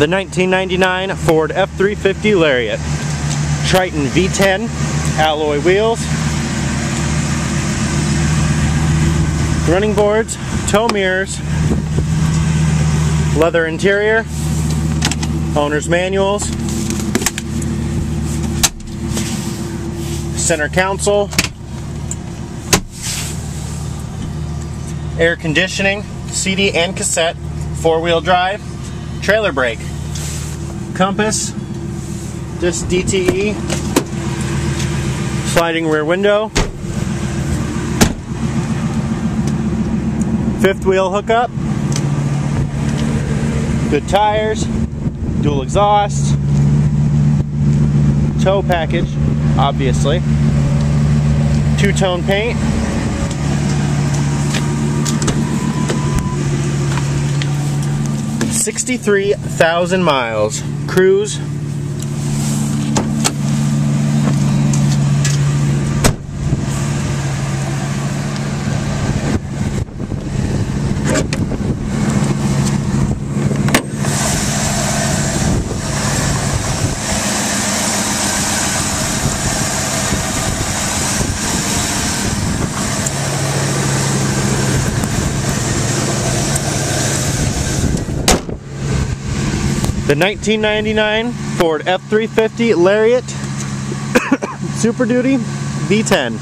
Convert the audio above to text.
The 1999 Ford F-350 Lariat. Triton V10 alloy wheels. Running boards, tow mirrors, leather interior, owner's manuals, center console, air conditioning, CD and cassette, four-wheel drive, trailer brake, compass, this DTE, sliding rear window, fifth wheel hookup, good tires, dual exhaust, tow package, obviously, two-tone paint, Sixty-three thousand miles. Cruise The 1999 Ford F-350 Lariat Super Duty V10.